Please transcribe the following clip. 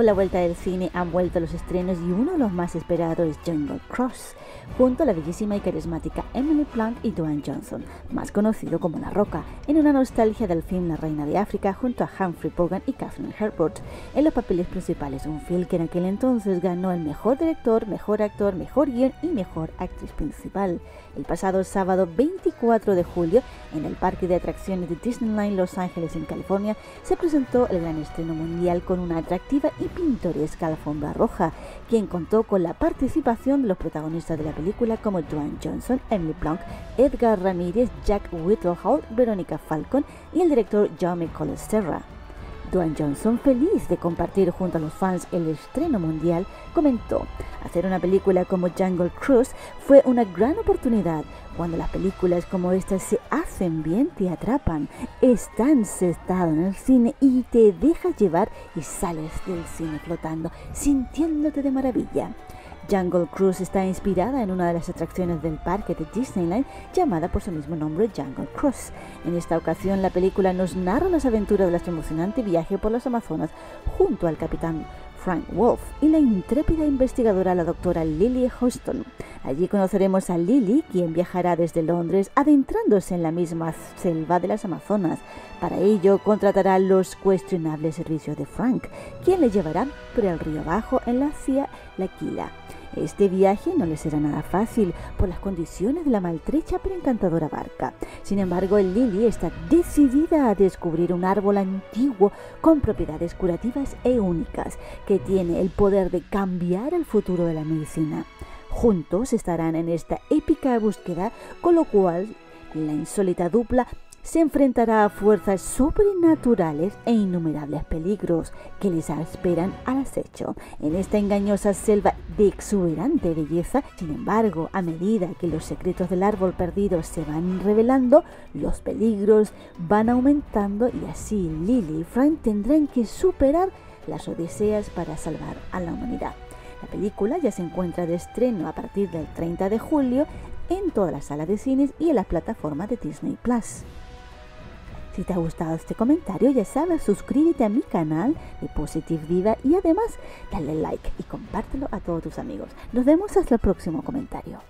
Con la vuelta del cine han vuelto los estrenos y uno de los más esperados es Jungle Cross, junto a la bellísima y carismática Emily Blunt y Dwayne Johnson, más conocido como La Roca, en una nostalgia del film La Reina de África junto a Humphrey Bogart y Catherine Herbert en los papeles principales, un film que en aquel entonces ganó el mejor director, mejor actor, mejor guion y mejor actriz principal. El pasado sábado 24 de julio, en el parque de atracciones de Disneyland Los Ángeles en California, se presentó el gran estreno mundial con una atractiva y pintoresca alfombra roja, quien contó con la participación de los protagonistas de la película como Dwayne Johnson, Emily Blunt, Edgar Ramírez, Jack Whittlehall, Verónica Falcon y el director Jamie Colesterra. Dwayne Johnson, feliz de compartir junto a los fans el estreno mundial, comentó, hacer una película como Jungle Cruise fue una gran oportunidad. Cuando las películas como esta se hacen bien, te atrapan, están sentado en el cine y te dejas llevar y sales del cine flotando, sintiéndote de maravilla. Jungle Cruise está inspirada en una de las atracciones del parque de Disneyland llamada por su mismo nombre Jungle Cruise. En esta ocasión la película nos narra las aventuras de nuestro emocionante viaje por las Amazonas junto al capitán Frank Wolf y la intrépida investigadora la doctora Lily Houston. Allí conoceremos a Lily, quien viajará desde Londres adentrándose en la misma selva de las Amazonas. Para ello contratará los cuestionables servicios de Frank, quien le llevará por el río abajo en la CIA Laquila. Este viaje no le será nada fácil por las condiciones de la maltrecha pero encantadora barca. Sin embargo, Lily está decidida a descubrir un árbol antiguo con propiedades curativas e únicas que tiene el poder de cambiar el futuro de la medicina. Juntos estarán en esta épica búsqueda, con lo cual la insólita dupla se enfrentará a fuerzas sobrenaturales e innumerables peligros que les esperan al acecho en esta engañosa selva de exuberante belleza. Sin embargo, a medida que los secretos del árbol perdido se van revelando, los peligros van aumentando y así Lily y Frank tendrán que superar las odiseas para salvar a la humanidad. La película ya se encuentra de estreno a partir del 30 de julio en todas las salas de cines y en las plataformas de Disney Plus. Si te ha gustado este comentario, ya sabes, suscríbete a mi canal de Positive Diva y además dale like y compártelo a todos tus amigos. Nos vemos hasta el próximo comentario.